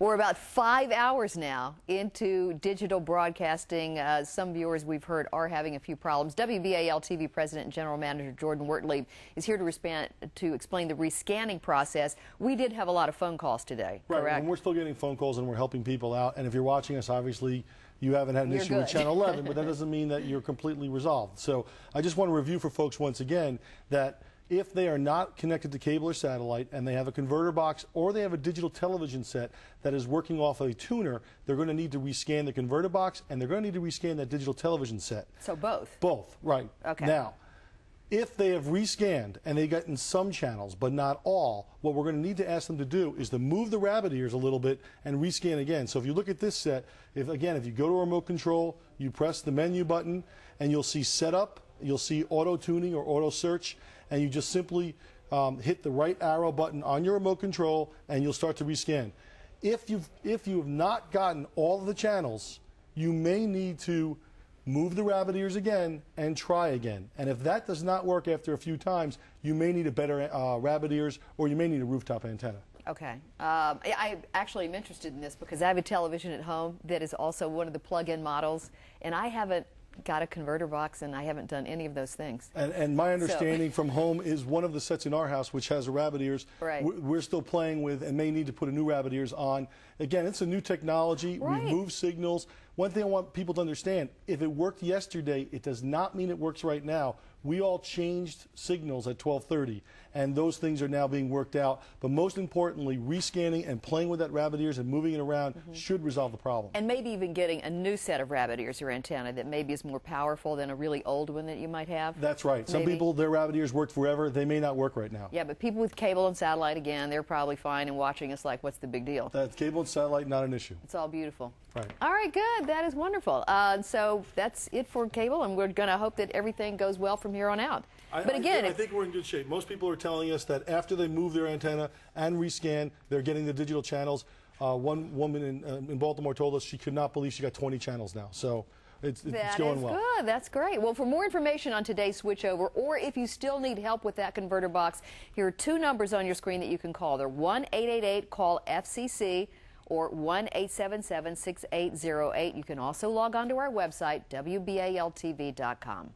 We're about five hours now into digital broadcasting. Uh, some viewers we've heard are having a few problems. WBAL TV President and General Manager Jordan Wertlieb is here to, respond, to explain the rescanning process. We did have a lot of phone calls today, right, correct? And we're still getting phone calls and we're helping people out. And if you're watching us, obviously, you haven't had an You're issue with. Channel 11, but that doesn't mean that you're completely resolved. So I just want to review for folks once again that if they are not connected to cable or satellite and they have a converter box or they have a digital television set that is working off a tuner, they're going to need to rescan the converter box and they're going to need to rescan that digital television set. So both. Both, right. Okay. Now, if they have rescanned and they've gotten some channels, but not all, what we're going to need to ask them to do is to move the rabbit ears a little bit and rescan again. So if you look at this set, if again, if you go to remote control, you press the menu button and you'll see setup, you'll see auto tuning or auto search, and you just simply um, hit the right arrow button on your remote control and you'll start to rescan. If you've if you have not gotten all of the channels, you may need to move the rabbit ears again and try again. And if that does not work after a few times, you may need a better uh, rabbit ears or you may need a rooftop antenna. Okay. Um, I I actually am interested in this because I have a television at home that is also one of the plug-in models, and I haven't got a converter box and I haven't done any of those things. And, and my understanding from home is one of the sets in our house, which has a rabbit ears, Right. we're, still playing with and may need to put a new rabbit ears on. Again, it's a new technology. Right. We've moved signals. One thing I want people to understand, if it worked yesterday, it does not mean it works right now. We all changed signals at 1230, and those things are now being worked out. But most importantly, rescanning and playing with that rabbit ears and moving it around mm-hmm. should resolve the problem. And maybe even getting a new set of rabbit ears or antenna that maybe is more powerful than a really old one that you might have. That's right. Some people, their rabbit ears worked forever. They may not work right now. Yeah, but people with cable and satellite, again, they're probably fine and watching us like, what's the big deal? That cable and satellite, not an issue. It's all beautiful. Right. All right, good. That is wonderful. Uh, so that's it for cable, and we're going to hope that everything goes well from here on out. I, but again, I, I think we're in good shape. Most people are telling us that after they move their antenna and rescan, they're getting the digital channels. Uh, one woman in, uh, in Baltimore told us she could not believe she got 20 channels now. So it's, it's That going is well. good. That's great. Well, for more information on today's switchover, or if you still need help with that converter box, here are two numbers on your screen that you can call. They're 1 888 call FCC or 1 877 6808. You can also log on to our website, WBALTV.com.